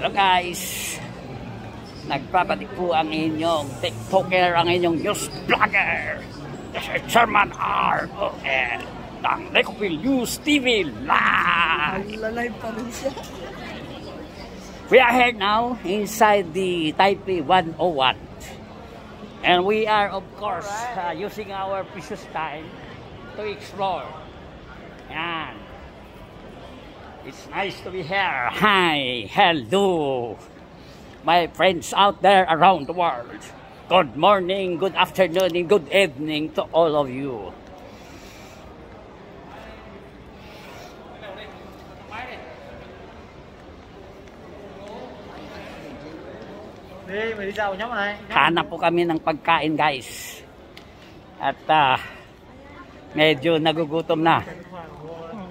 Hello guys. Nagpapatik po ang inyong TikToker, ang inyong news vlogger. This is Sherman R. O.L. ng Lecopil News TV Live. Lalive pa rin siya. We are here now inside the Taipei 101. And we are of course uh, using our precious time to explore. Yan. It's nice to be here. Hi, hello, my friends out there around the world. Good morning, good afternoon, and good evening to all of you. Hanap po kami ng pagkain, guys. At ah, medyo nagugutom na.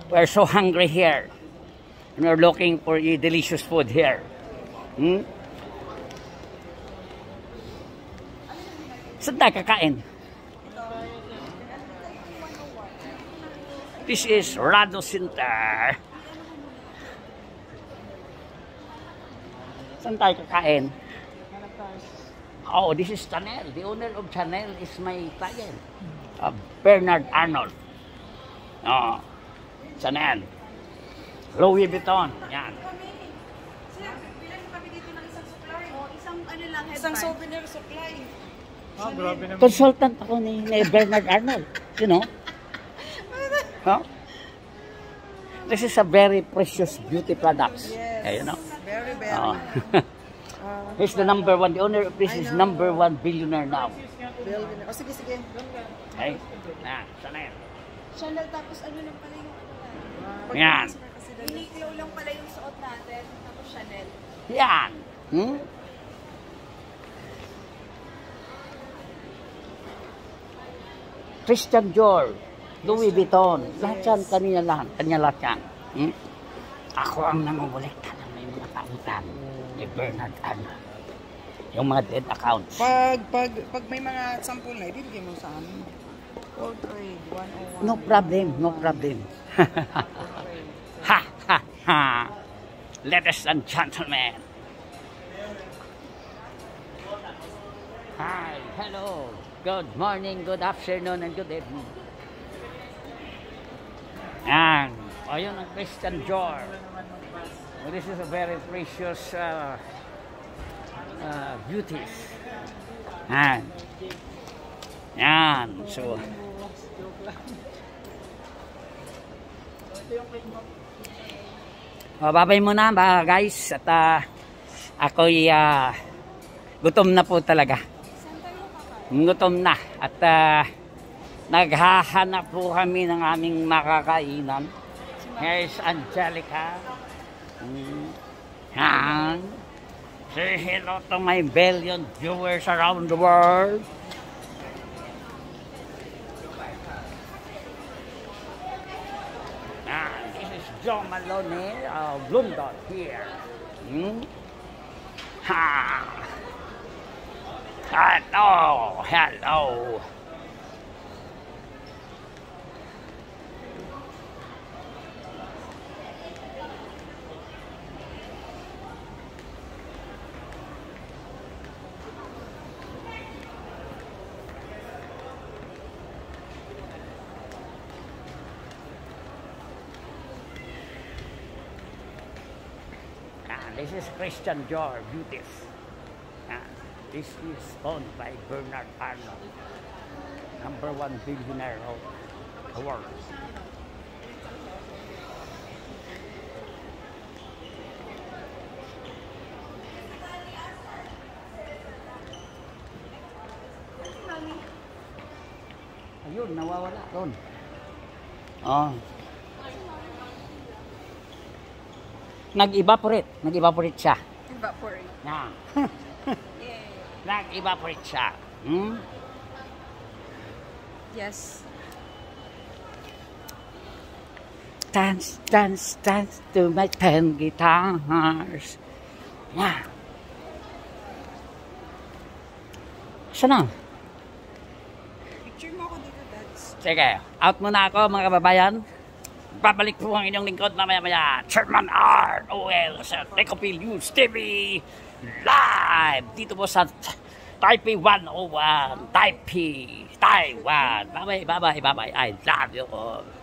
We're so hungry here. And we're looking for a delicious food here. Hmm? Saan tayo kakain? This is Rado Center. Saan tayo kakain? Oh, this is Chanel. The owner of Chanel is my client. Uh, Bernard Arnold. Oh, Chanel. Louis Vuitton. Yan. Sir, bilan kami dito ng isang supply o isang ano lang headband. Isang souvenir supply. Ah, grabe naman. Consultant ako ni, ni Bernard Arnold. You know? Huh? This is a very precious beauty products. Yes. Eh, you know? Very, very. Oh. Uh, He's the number one. The owner of this is number one billionaire now. Belvin. O sige, sige. Okay? Na, Chanel. Chanel tapos ano lang pala yung ano. Yan. Uniqlo lang pala yung suot natin. Tapos Chanel. Yan. Hmm? Christian Dior, Louis Vuitton, lahat yan, kanina lahat, kanya lahat yan. Hmm? Ako ang nangungulikta ng may mga kautang ni Bernard Arnold. Yung mga dead accounts. Pag, pag, pag may mga sample na, ibibigay mo sa amin. Gold trade, 101. No problem, no problem. Ladies and gentlemen. Hi, hello. Good morning, good afternoon, and good evening. Yan. O, yun ang Christian Dior. This is a very precious uh, uh, beauties. Yan. Yan. So, Oh, babay muna ba guys at ah, ako'y ah, gutom na po talaga. Gutom na at ah, naghahanap po kami ng aming makakainan. Here's Angelica. Mm. Say hello to my billion viewers around the world. John Maloney of London here. Hmm? Ha! Hello! Hello! This is Christian Dior Beauties. Ah, this is owned by Bernard Arnold, number one billionaire of the world. Ayun, nawawala doon. Oh. Nag-evaporate. Nag-evaporate siya. Evaporate. Yan. Yeah. Nag-evaporate siya. Hmm? Yes. Dance, dance, dance to my ten guitars. Yan. Saan na? Picture mo ako dito, Dads. Sige, out muna ako mga kababayan. Babalik po ang inyong lingkod mamaya maya. Chairman R. OL sa Tecopil News TV. Live dito po sa Taipei 101. Taipei, Taiwan. Bye-bye, bye-bye, bye-bye. I love you all.